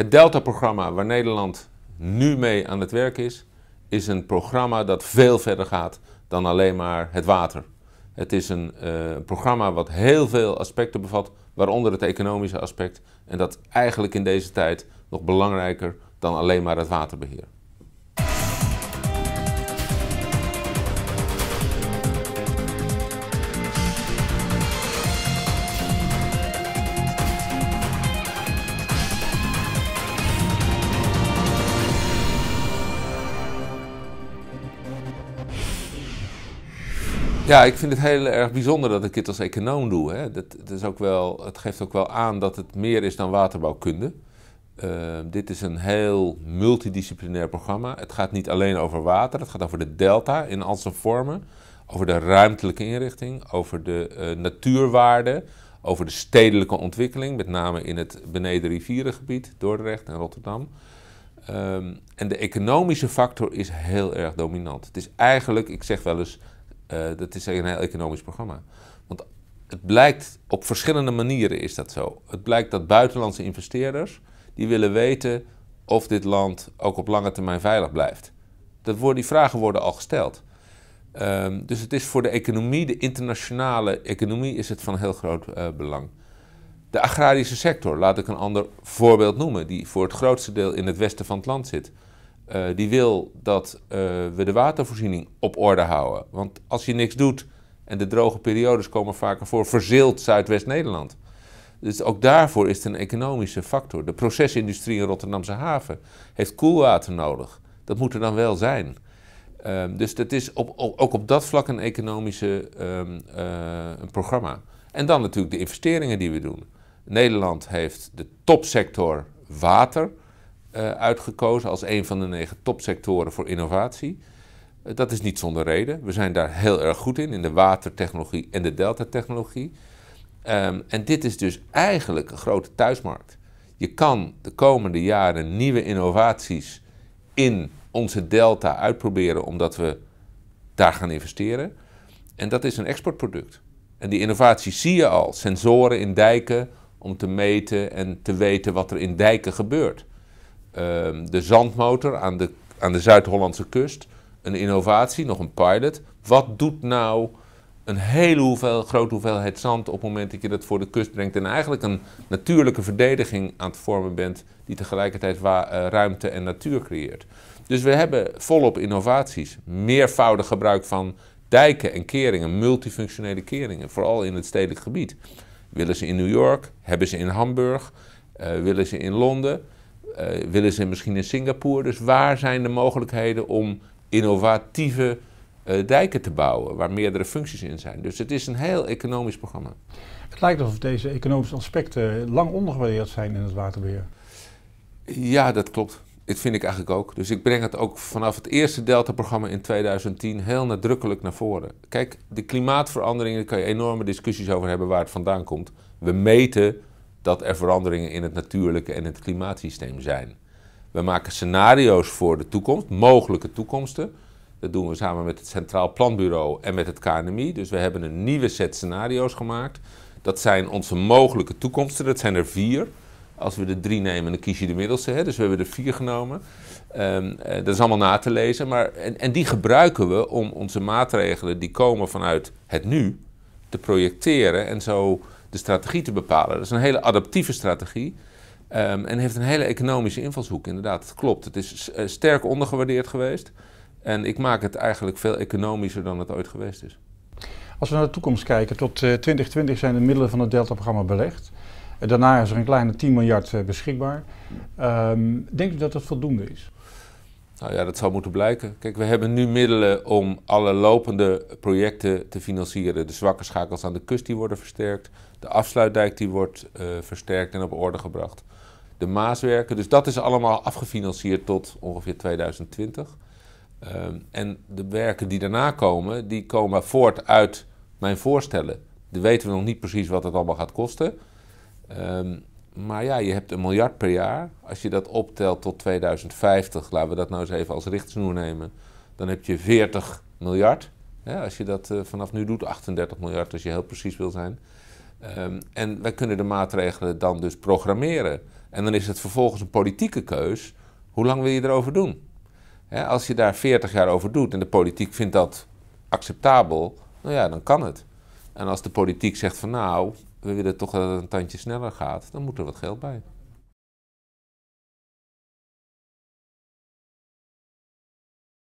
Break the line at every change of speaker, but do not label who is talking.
Het Delta-programma, waar Nederland nu mee aan het werk is, is een programma dat veel verder gaat dan alleen maar het water. Het is een uh, programma wat heel veel aspecten bevat, waaronder het economische aspect. En dat eigenlijk in deze tijd nog belangrijker dan alleen maar het waterbeheer. Ja, ik vind het heel erg bijzonder dat ik dit als econoom doe. Hè. Dat, dat is ook wel, het geeft ook wel aan dat het meer is dan waterbouwkunde. Uh, dit is een heel multidisciplinair programma. Het gaat niet alleen over water, het gaat over de delta in al zijn vormen, over de ruimtelijke inrichting, over de uh, natuurwaarden, over de stedelijke ontwikkeling, met name in het beneden rivierengebied, Dordrecht en Rotterdam. Um, en de economische factor is heel erg dominant. Het is eigenlijk, ik zeg wel eens, dat is een heel economisch programma. Want het blijkt, op verschillende manieren is dat zo. Het blijkt dat buitenlandse investeerders, die willen weten of dit land ook op lange termijn veilig blijft. Dat worden, die vragen worden al gesteld. Um, dus het is voor de economie, de internationale economie, is het van heel groot uh, belang. De agrarische sector, laat ik een ander voorbeeld noemen, die voor het grootste deel in het westen van het land zit. Uh, die wil dat uh, we de watervoorziening op orde houden. Want als je niks doet en de droge periodes komen vaker voor, verzeelt Zuidwest-Nederland. Dus ook daarvoor is het een economische factor. De procesindustrie in Rotterdamse haven heeft koelwater nodig. Dat moet er dan wel zijn. Um, dus dat is op, ook op dat vlak een economische uh, een programma. En dan natuurlijk de investeringen die we doen. Nederland heeft de topsector water uitgekozen als een van de negen topsectoren voor innovatie. Uh, dat is niet zonder reden. We zijn daar heel erg goed in, in de watertechnologie en de deltatechnologie. Um, en dit is dus eigenlijk een grote thuismarkt. Je kan de komende jaren nieuwe innovaties in onze delta uitproberen, omdat we daar gaan investeren. En dat is een exportproduct. En die innovaties zie je al. Sensoren in dijken om te meten en te weten wat er in dijken gebeurt. Uh, de zandmotor aan de, aan de Zuid-Hollandse kust. Een innovatie, nog een pilot. Wat doet nou een hele hoeveel, grote hoeveelheid zand op het moment dat je dat voor de kust brengt en eigenlijk een natuurlijke verdediging aan het vormen bent die tegelijkertijd uh, ruimte en natuur creëert. Dus we hebben volop innovaties, meervoudig gebruik van dijken en keringen, multifunctionele keringen, vooral in het stedelijk gebied. Willen ze in New York, hebben ze in Hamburg, uh, willen ze in Londen, willen ze misschien in Singapore. Dus waar zijn de mogelijkheden om innovatieve uh, dijken te bouwen, waar meerdere functies in zijn. Dus het is een heel economisch programma.
Het lijkt alsof deze economische aspecten lang ondergewaardeerd zijn in het waterbeheer.
Ja, dat klopt. Dat vind ik eigenlijk ook. Dus ik breng het ook vanaf het eerste Delta-programma in 2010 heel nadrukkelijk naar voren. Kijk, de klimaatveranderingen, daar kan je enorme discussies over hebben waar het vandaan komt. We meten dat er veranderingen in het natuurlijke en het klimaatsysteem zijn. We maken scenario's voor de toekomst, mogelijke toekomsten. Dat doen we samen met het Centraal Planbureau en met het KNMI. Dus we hebben een nieuwe set scenario's gemaakt. Dat zijn onze mogelijke toekomsten, dat zijn er vier. Als we de drie nemen, dan kies je de middelste. Hè? Dus we hebben er vier genomen. Um, uh, dat is allemaal na te lezen. Maar, en, en die gebruiken we om onze maatregelen die komen vanuit het nu te projecteren en zo de strategie te bepalen. Dat is een hele adaptieve strategie. Um, en heeft een hele economische invalshoek, inderdaad. Het klopt. Het is uh, sterk ondergewaardeerd geweest. En ik maak het eigenlijk veel economischer dan het ooit geweest is.
Als we naar de toekomst kijken, tot uh, 2020 zijn de middelen van het Delta-programma belegd. Uh, daarna is er een kleine 10 miljard beschikbaar. Um, denkt u dat dat voldoende is?
Nou ja, dat zou moeten blijken. Kijk, we hebben nu middelen om alle lopende projecten te financieren. De zwakke schakels aan de kust die worden versterkt. De afsluitdijk die wordt uh, versterkt en op orde gebracht. De Maaswerken. Dus dat is allemaal afgefinancierd tot ongeveer 2020. Um, en de werken die daarna komen, die komen voort uit mijn voorstellen. Dan weten we nog niet precies wat het allemaal gaat kosten. Um, maar ja, je hebt een miljard per jaar. Als je dat optelt tot 2050, laten we dat nou eens even als richtsnoer nemen, dan heb je 40 miljard. Ja, als je dat uh, vanaf nu doet, 38 miljard als je heel precies wil zijn. Um, en wij kunnen de maatregelen dan dus programmeren. En dan is het vervolgens een politieke keus. Hoe lang wil je erover doen? als je daar 40 jaar over doet en de politiek vindt dat acceptabel, nou ja, dan kan het. En als de politiek zegt van nou, we willen toch dat het een tandje sneller gaat, dan moet er wat geld bij.